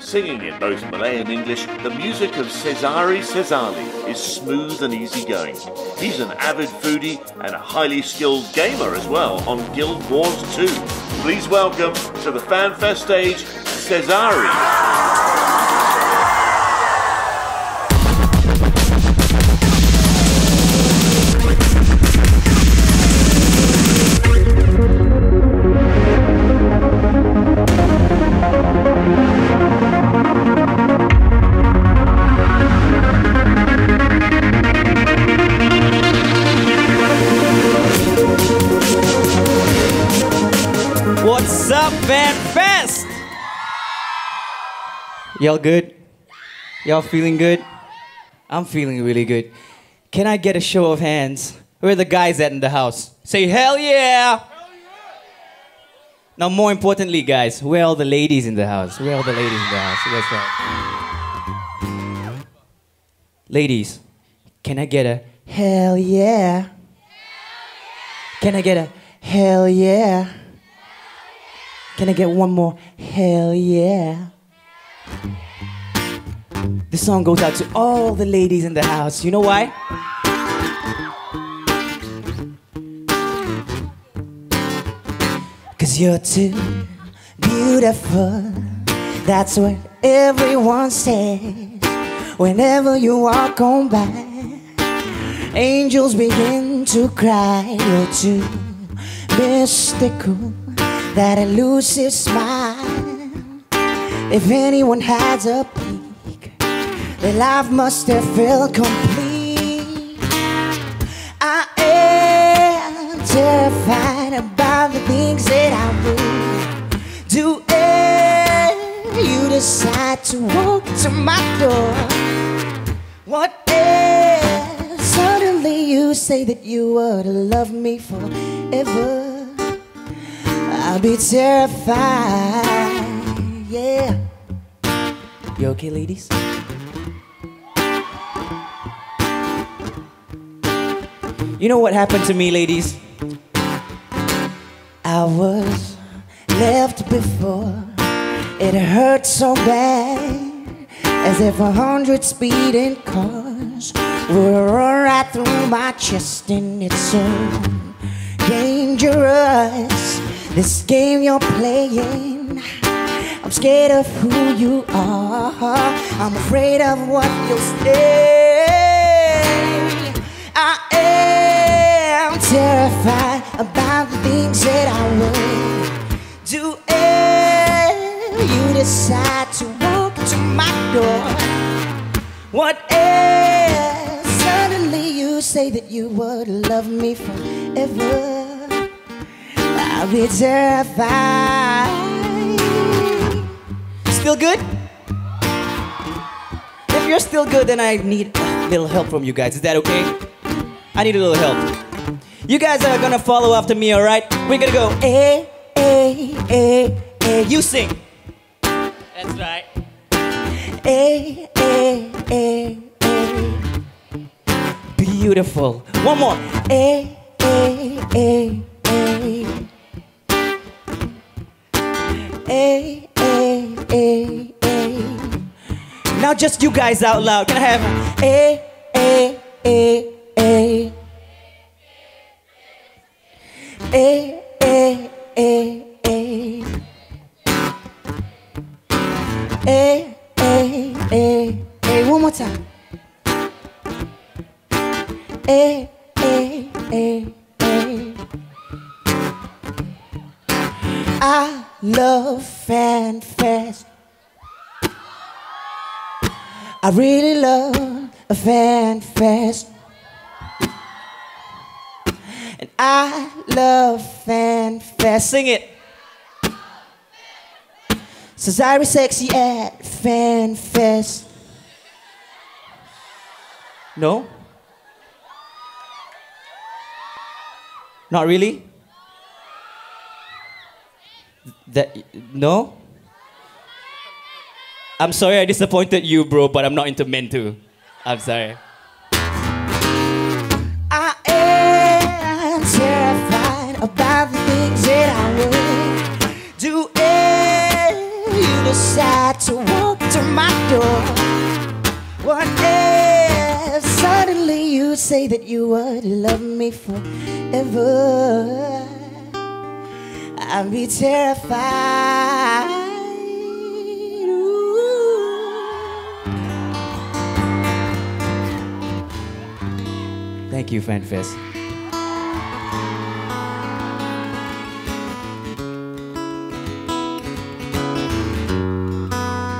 Singing in both Malay and English, the music of Sezairi Sezali is smooth and easygoing. He's an avid foodie and a highly skilled gamer as well on Guild Wars 2. Please welcome to the FanFest stage, Sezairi. Y'all good? Y'all feeling good? I'm feeling really good. Can I get a show of hands? Where are the guys at in the house? Say hell yeah! Now, more importantly, guys, where are all the ladies in the house? Where are the ladies in the house? That's right. Ladies, can I get a hell yeah? Can I get a hell yeah? Can I get one more hell yeah? This song goes out to all the ladies in the house. You know why? Cause you're too beautiful. That's what everyone says. Whenever you walk on by, angels begin to cry. You're too mystical. That elusive smile. If anyone has a peek, their life must have felt complete. I am terrified about the things that I will do if you decide to walk to my door. What if suddenly you say that you would love me forever? I'll be terrified, yeah. You okay, ladies? You know what happened to me, ladies? I was left before. It hurt so bad, as if a hundred speeding cars would run right through my chest, and it's so dangerous. This game you're playing. I'm scared of who you are. I'm afraid of what you'll say. I am terrified about the things that I will do if you decide to walk to my door. What if suddenly you say that you would love me forever? I'll be terrified. Still good? If you're still good, then I need a little help from you guys. Is that okay? I need a little help. You guys are gonna follow after me, alright? We're gonna go A, A, A, A. You sing. That's right. A, A, A, A. Beautiful. One more. A, A, A, A. A, A, A. Now just you guys out loud. Can I have A, A, A, A? A, A, A, A. A, A, A, A. One more time. A, A, A. I love Fan Fest. I really love a Fan Fest. And I love Fan Fest. Sing it. Sezairi sexy at Fan Fest. No? Not really? That no? I'm sorry I disappointed you, bro, but I'm not into men too. I'm sorry. I am terrified about the things that I will do if you decide to walk to my door. What if suddenly you say that you would love me forever? I'd be terrified. Ooh. Thank you, FanFest.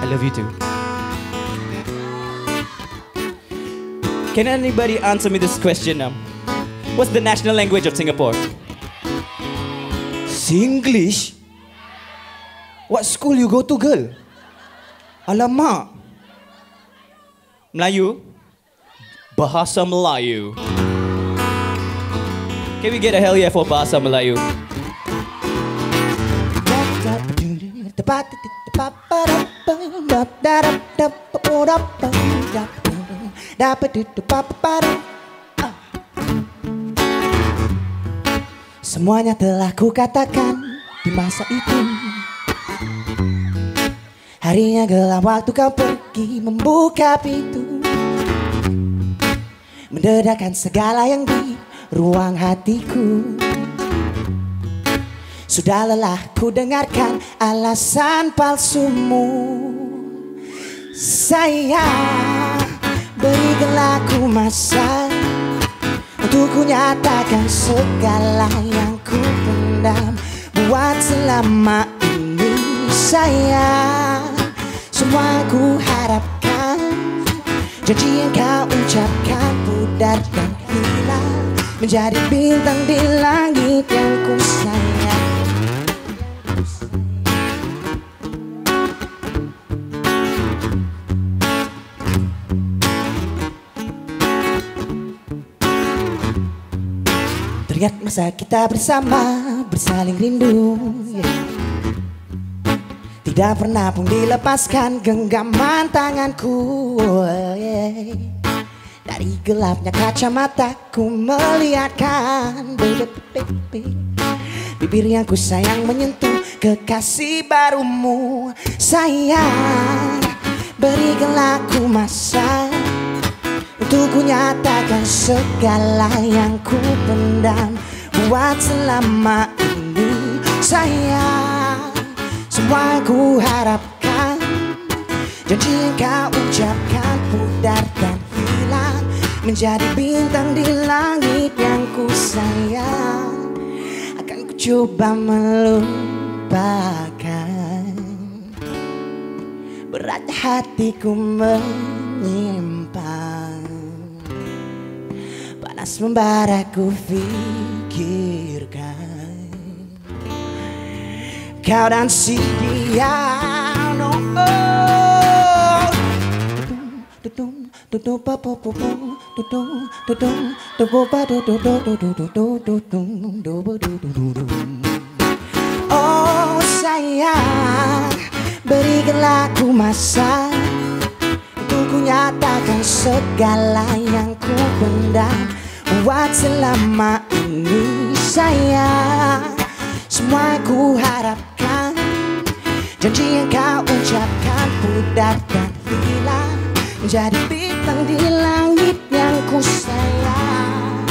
I love you too. Can anybody answer me this question now? What's the national language of Singapore? Singlish? What school you go to, girl? Alamak. Melayu? Bahasa Melayu. Can we get a hell yeah for Bahasa Melayu? Semuanya telah kukatakan di masa itu. Harinya gelap waktu kau pergi membuka pintu. Mendedahkan segala yang di ruang hatiku. Sudah lelah ku dengarkan alasan palsumu. Sayang Berikanlah ku masa Untuk ku nyatakan segala yang ku pendam. Buat selama ini sayang. Semua ku harapkan. Janji yang kau ucapkan pudar dan hilang. Menjadi bintang di langit yang ku sayang masa kita bersama bersaling rindu. Tidak pernah pun dilepaskan genggaman tanganku yeah. Dari gelapnya kacamataku melihatkan baby, baby. Bibir yang ku sayang menyentuh kekasih barumu Sayang berikanlah ku masa untuk ku nyatakan segala yang ku pendam Buat selama ini sayang. Semua ku harapkan Janji kau ucapkan pudar dan hilang. Menjadi bintang di langit yang ku sayang. Akan ku coba melupakan. Berat hatiku menyimpan Sembara ku pikirkan Kau dan si dia Oh. Sayang Berikanlah ku masa Untuk ku nyatakan segala yang ku pendam Buat selama ini sayang Semua ku harapkan. Janji yang kau ucapkan pudar dan hilang Menjadi bintang di langit yang ku sayang.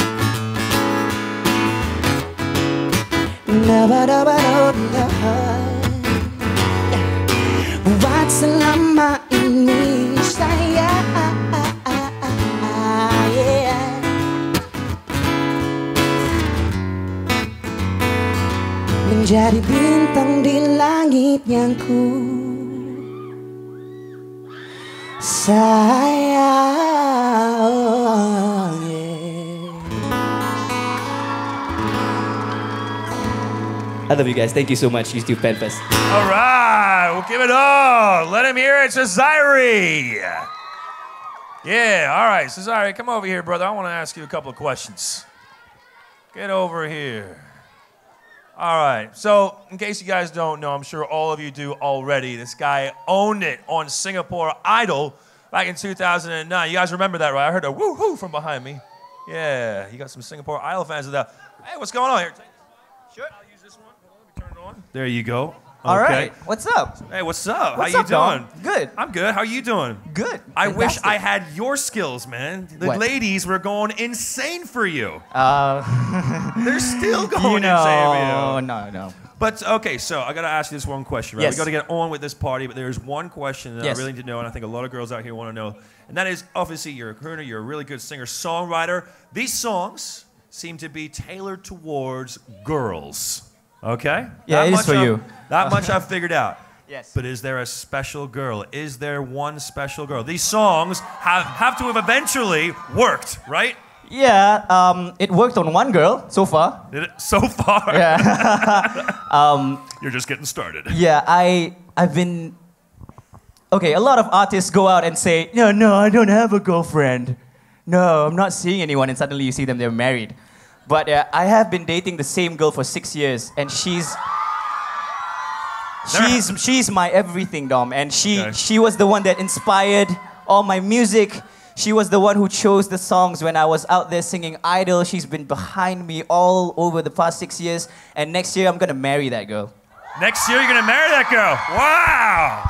Buat selama Menjadi bintang di langit yang ku sayang yeah. I love you guys. Thank you so much, you two FanFest. All right, we'll give it all. Let him hear it, Sezairi. Yeah, all right, Sezairi, come over here, brother. I want to ask you a couple of questions. Get over here. All right, so in case you guys don't know, I'm sure all of you do already. This guy owned it on Singapore Idol back in 2009. You guys remember that, right? I heard a woo hoo from behind me. Yeah, you got some Singapore Idol fans of that. Hey, what's going on here? Sure. I'll use this one. On, let me turn it on. There you go. All Okay. right. What's up? Hey, what's up? What's How you up, dog? doing? Good. I'm good. How are you doing? Good. I wish I had your skills, man. The What? ladies were going insane for you. Uh, They're still going you insane for know, you. no, no. But okay, so I gotta ask you this one question, right? Yes. We gotta get on with this party, but there's one question that Yes. I really need to know, and I think a lot of girls out here want to know, and that is obviously you're a crooner, you're a really good singer songwriter. These songs seem to be tailored towards girls. Okay? Yeah, it is for I've- you. That much I've figured out. Yes. But is there a special girl? Is there one special girl? These songs have, have to have eventually worked, right? Yeah, um, it worked on one girl so far. Did it so far? Yeah. um, You're just getting started. yeah, I I've been Okay, a lot of artists go out and say, "No, no, I don't have a girlfriend. No, I'm not seeing anyone." And suddenly you see them they're married. But uh, I have been dating the same girl for 6 years and she's She's she's my everything, Dom, and she Okay. she was the one that inspired all my music. She was the one who chose the songs when I was out there singing Idol. She's been behind me all over the past six years, and next year I'm gonna marry that girl. Next year, you're gonna marry that girl. Wow.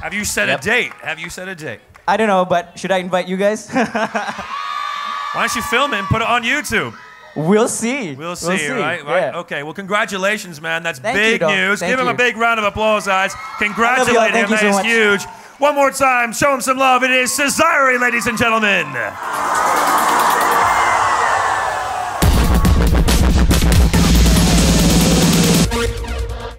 Have you set Yep. a date? Have you set a date? I don't know, but should I invite you guys? Why don't you film it and put it on YouTube? We'll see. We'll see, right? Right. Yeah. Okay. Well, congratulations, man. That's Thank big dog. news. Thank Give him a big round of applause, guys. Congratulate Thank him. you so That is much. huge. One more time, show him some love. It is Sezairi, ladies and gentlemen.